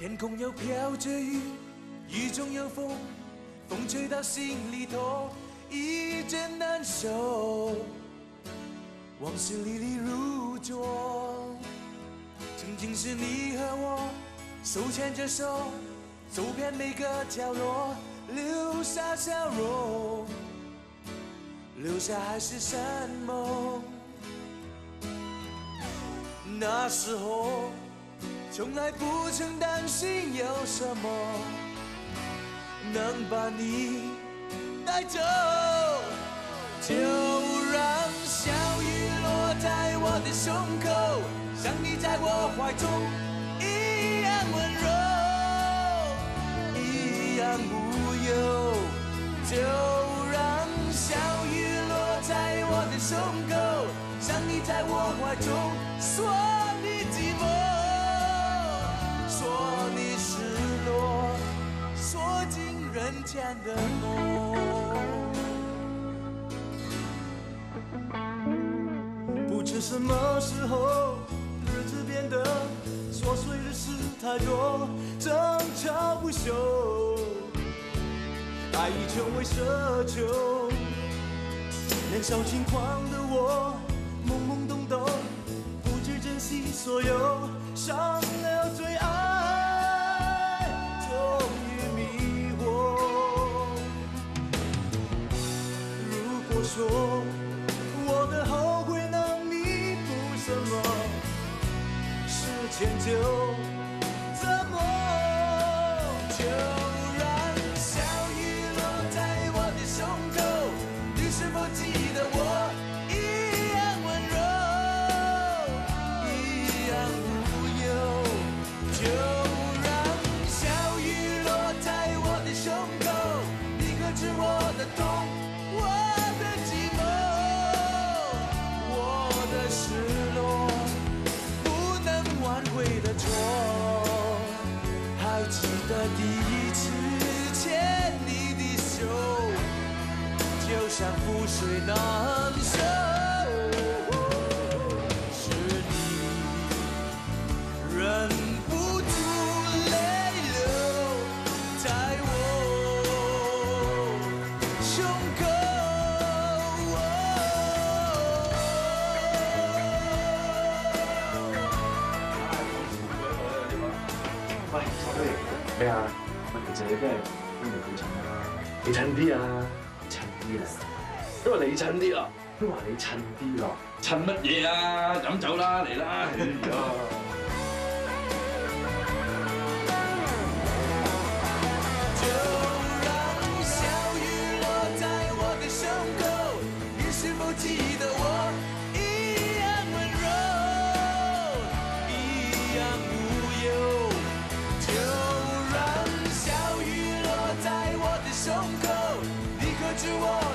天空又飘着雨，雨中有风，风吹到心里头一阵难受。往事历历如昨，曾经是你和我手牵着手，走遍每个角落，留下笑容，留下海誓山盟。那时候从来不曾担心有什么能把你带走，就让小雨落在我的胸口，像你在我怀中一样温柔，一样无忧。就让小雨落在我的胸口，像你在我怀中尽人间的梦。不知什么时候，日子变得琐碎的事太多，争吵不休。爱已成为奢求，年少轻狂的我，懵懵懂懂，不知珍惜所有，伤说我的后悔能弥补什么，是迁就。怎么就让小雨落在我的胸口？你是否记得我一样温柔，一样无忧？就让小雨落在我的胸口，你可知我的痛，像覆水难收。是你忍不住泪流在我胸口。喂，傻妹，咩啊？喂，其實你真係邊度好襯啊？你襯啲啊？襯啲啊？都話你襯啲啊？都話你襯啲咯？襯乜嘢啊？飲酒啦，嚟啦！to all.